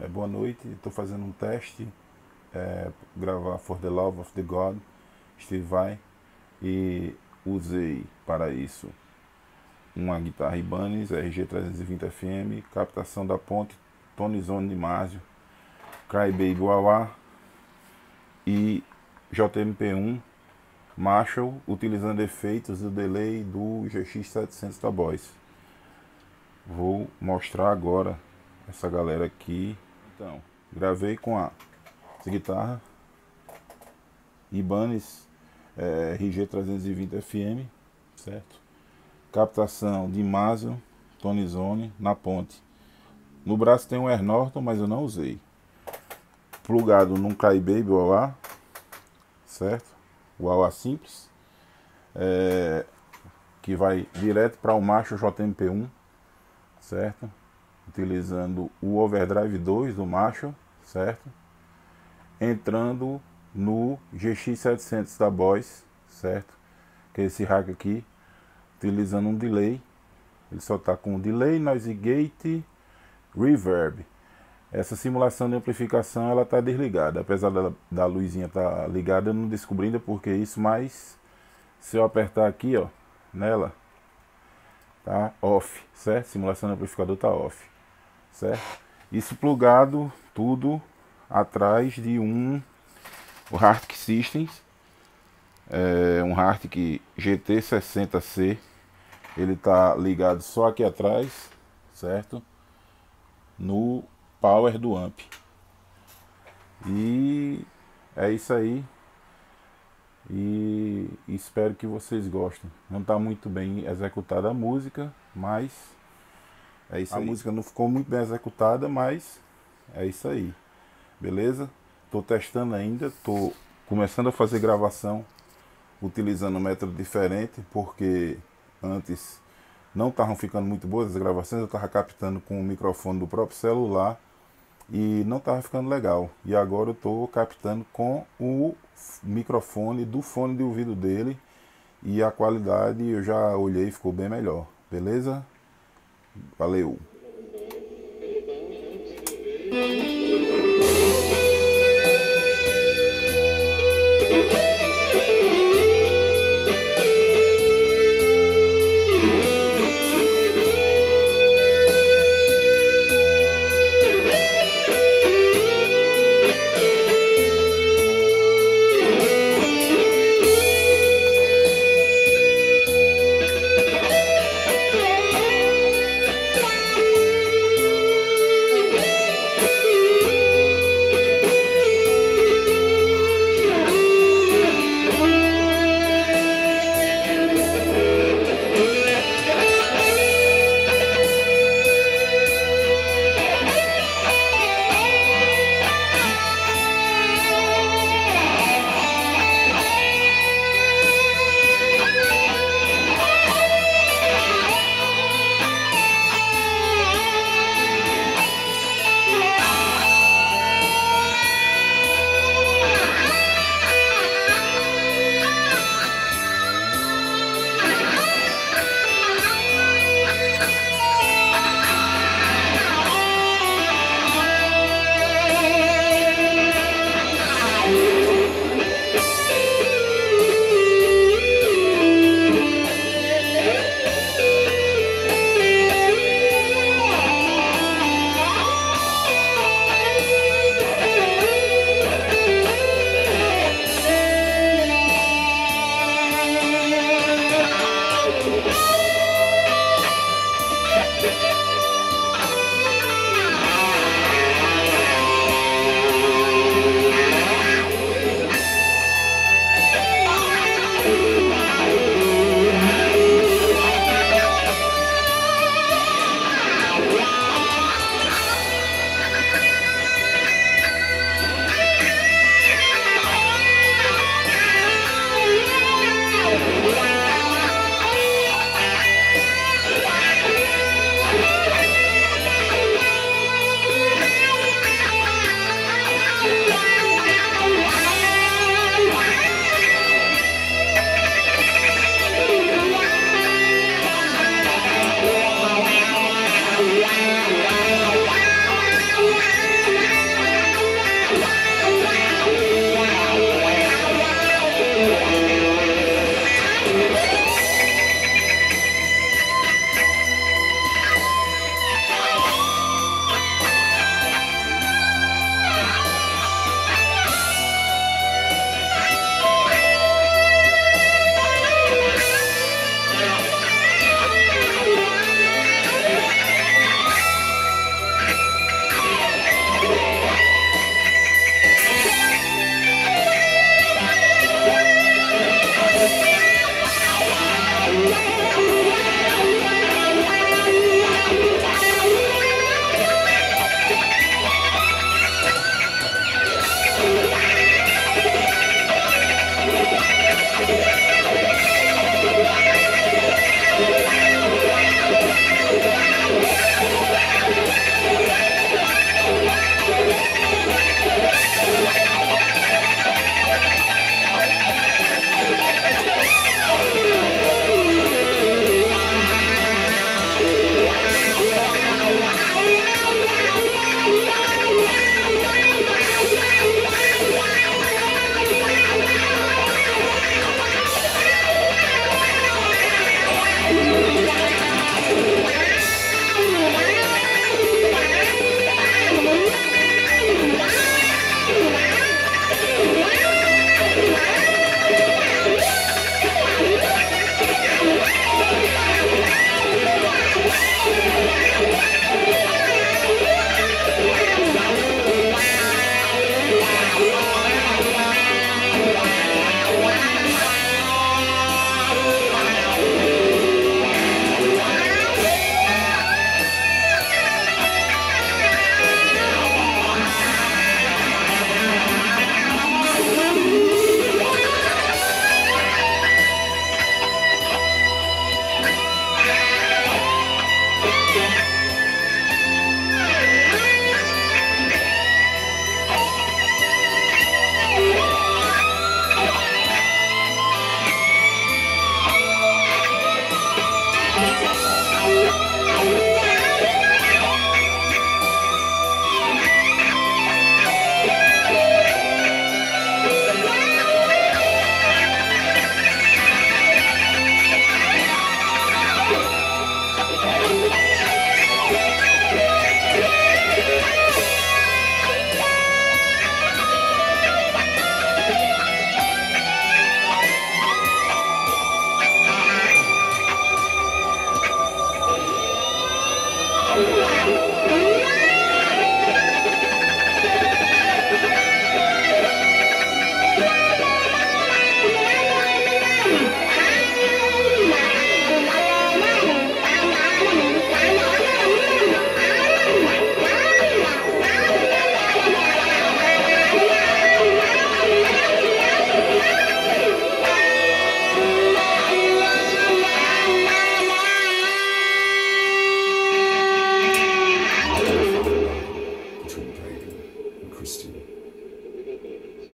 É, boa noite, estou fazendo um teste, é, gravar For the Love of the God, Steve Vai, e usei para isso uma guitarra Ibanez RG320 FM, captação da ponte Tony Zone de Márcio, Crybaby Wawa e JMP1 Marshall utilizando efeitos do delay do GX700 da Boys. Vou mostrar agora essa galera aqui então, gravei com a guitarra Ibanez é, RG320 FM, certo? Captação de Mason, Tony Zone na ponte. No braço tem um Air Norton, mas eu não usei. Plugado num Crybaby UAA, certo? UAA simples, é, que vai direto para o macho JMP1, certo? Utilizando o Overdrive 2 do Marshall, certo? Entrando no GX700 da Boss, certo? Que é esse rack aqui, utilizando um delay. Ele só está com delay, noise gate, reverb. Essa simulação de amplificação ela está desligada, apesar da, da luzinha estar tá ligada, eu não descobri ainda porque isso, mas se eu apertar aqui, ó, nela, tá off, certo? Simulação do amplificador tá off certo? Isso plugado tudo atrás de um Hartic Systems, é um Hartic GT60C, ele tá ligado só aqui atrás, certo? No power do amp. E é isso aí. E espero que vocês gostem. Não está muito bem executada a música, mas é a aí. música não ficou muito bem executada, mas é isso aí. Beleza? Tô testando ainda, tô começando a fazer gravação utilizando um método diferente, porque antes não estavam ficando muito boas as gravações, eu estava captando com o microfone do próprio celular e não estava ficando legal. E agora eu estou captando com o microfone do fone de ouvido dele e a qualidade eu já olhei ficou bem melhor. Beleza? Valeu!